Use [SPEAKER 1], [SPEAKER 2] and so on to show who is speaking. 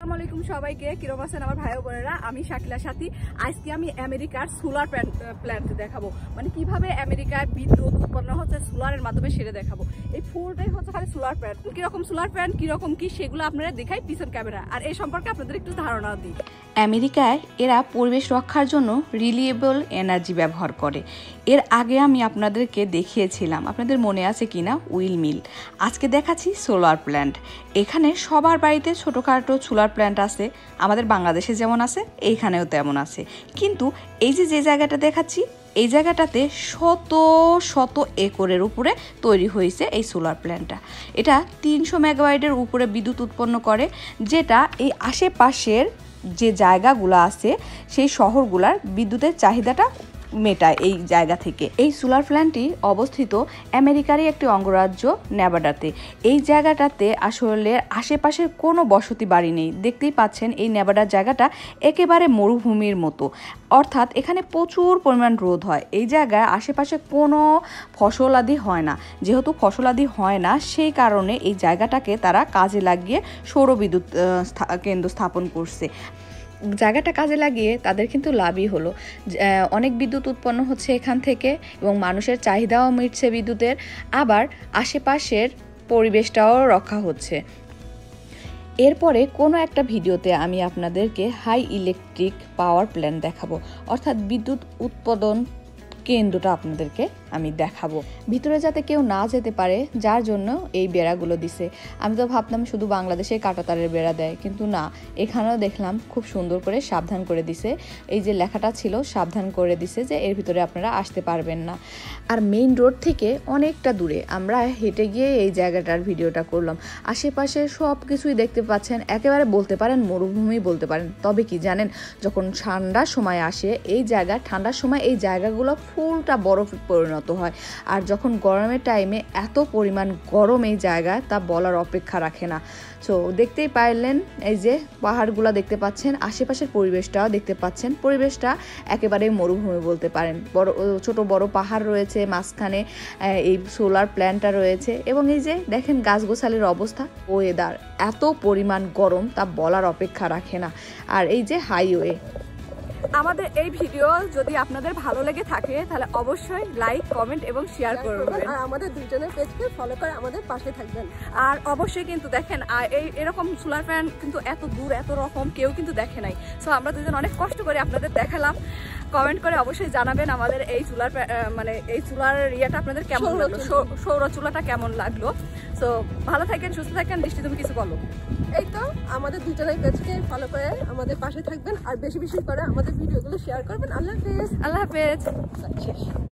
[SPEAKER 1] আসসালামু আলাইকুম সবাইকে। কিরম আছেন আমার ভাই বোনেরা? আমি শাকিলা সাথী। আজকে আমি আমেরিকার সোলার প্ল্যান্ট দেখাবো। মানে কীভাবে আমেরিকায় বিদ্যুৎ উৎপন্ন হচ্ছে সোলারের মাধ্যমে সেটা দেখাবো। এই ফুলটাই হচ্ছে খালি সোলার প্ল্যান্ট কীরকম সোলার প্ল্যান্ট কীরকম কি, সেগুলো আপনারা দেখাই পিছন ক্যামেরা। আর এই সম্পর্কে আপনাদের একটু ধারণা দিই।
[SPEAKER 2] আমেরিকায় এরা পরিবেশ রক্ষার জন্য রিলিয়েবল এনার্জি ব্যবহার করে। এর আগে আমি আপনাদেরকে দেখিয়েছিলাম, আপনাদের মনে আছে কিনা? Windmill. আজকে দেখাচ্ছি সোলার প্ল্যান্ট। এখানে সবার বাড়িতে ছোটোখাটো সোলার প্ল্যান্ট আছে, আমাদের বাংলাদেশে যেমন আছে, এইখানেও তেমন আছে। কিন্তু এই যে যে জায়গাটা দেখাচ্ছি, এই জায়গাটাতে শত শত একরের উপরে তৈরি হয়েছে এই সোলার প্ল্যান্টটা। এটা তিনশো মেগাওয়াইটের উপরে বিদ্যুৎ উৎপন্ন করে, যেটা এই আশেপাশের যে জায়গাগুলো আছে, সেই শহরগুলার বিদ্যুতের চাহিদাটা মেটায় এই জায়গা থেকে। এই সোলার প্ল্যান্টটি অবস্থিত আমেরিকারই একটি অঙ্গরাজ্য, নেভাডাতে। এই জায়গাটাতে আসলে আশেপাশের কোনো বসতি বাড়ি নেই। দেখতেই পাচ্ছেন এই নেভাডার জায়গাটা একেবারে মরুভূমির মতো। অর্থাৎ এখানে প্রচুর পরিমাণ রোদ হয়। এই জায়গায় আশেপাশে কোনো ফসলাদি হয় না। যেহেতু ফসলাদি হয় না, সেই কারণে এই জায়গাটাকে তারা কাজে লাগিয়ে সৌরবিদ্যুৎ কেন্দ্র স্থাপন করছে। জায়গাটা কাজে লাগিয়ে তাদের কিন্তু লাভই হলো। অনেক বিদ্যুৎ উৎপন্ন হচ্ছে এখান থেকে এবং মানুষের চাহিদাও মিটছে বিদ্যুতের। আবার আশেপাশের পরিবেশটাও রক্ষা হচ্ছে। এরপরে কোনো একটা ভিডিওতে আমি আপনাদেরকে হাই ইলেকট্রিক পাওয়ার প্ল্যান্ট দেখাবো। অর্থাৎ বিদ্যুৎ উৎপাদন কেন্দ্রটা আপনাদেরকে আমি দেখাবো। ভিতরে যাতে কেউ না যেতে পারে, যার জন্য এই বেড়াগুলো দিছে। আমি তো ভাবতাম শুধু বাংলাদেশে কাটাতারের বেড়া দেয়, কিন্তু না, এখানেও দেখলাম খুব সুন্দর করে সাবধান করে দিছে। এই যে লেখাটা ছিল, সাবধান করে দিছে যে এর ভিতরে আপনারা আসতে পারবেন না। আর মেইন রোড থেকে অনেকটা দূরে, আমরা হেঁটে গিয়ে এই জায়গাটার ভিডিওটা করলাম। আশেপাশে সব কিছুই দেখতে পাচ্ছেন, একেবারে বলতে পারেন মরুভূমি বলতে পারেন। তবে কি জানেন, যখন ঠান্ডার সময় আসে, এই জায়গা, ঠান্ডার সময় এই জায়গাগুলো ফুলটা বরফ পরিণত পরিণত হয়। আর যখন গরমের টাইমে এত পরিমাণ গরম এই জায়গায়, তা বলার অপেক্ষা রাখে না। সো দেখতেই পারলেন এই যে পাহাড়গুলো দেখতে পাচ্ছেন, আশেপাশের পরিবেশটাও দেখতে পাচ্ছেন। পরিবেশটা একেবারে মরুভূমি বলতে পারেন। বড় ছোট বড় পাহাড় রয়েছে, মাঝখানে এই সোলার প্ল্যান্টটা রয়েছে। এবং এই যে দেখেন গাছগোছালির অবস্থা ওয়েদার এত পরিমাণ গরম, তা বলার অপেক্ষা রাখে না। আর এই যে হাইওয়ে
[SPEAKER 1] আমাদের এই ভিডিও যদি আপনাদের ভালো লেগে থাকে তাহলে অবশ্যই লাইক কমেন্ট এবং শেয়ার করবেন।
[SPEAKER 3] আর আমাদের দুজনের পেজকে ফলো করে আমাদের পাশে থাকবেন।
[SPEAKER 1] আর অবশ্যই কিন্তু দেখেন এই এরকম সোলার ফ্যান কিন্তু এত দূর এত রকম কেউ কিন্তু দেখে নাই। সো আমরা দুজন অনেক কষ্ট করে আপনাদের দেখালাম। কমেন্ট করে অবশ্যই জানাবেন আমাদের এই চুলার মানে এই চুলার ইয়েটা আপনাদের কেমন লাগল? সৌর চুলাটা কেমন লাগল? সো ভালো থাকেন সুস্থ থাকেন দৃষ্টি তুমি কিছু বলো।
[SPEAKER 3] এই তো আমাদের দুজনের পেজকে ফলো করে আমাদের পাশে থাকবেন আর বেশি বেশি করে আমাদের ভিডিওগুলো শেয়ার করবেন। আল্লাহ হাফেজ।
[SPEAKER 1] আল্লাহ হাফেজ। শেষ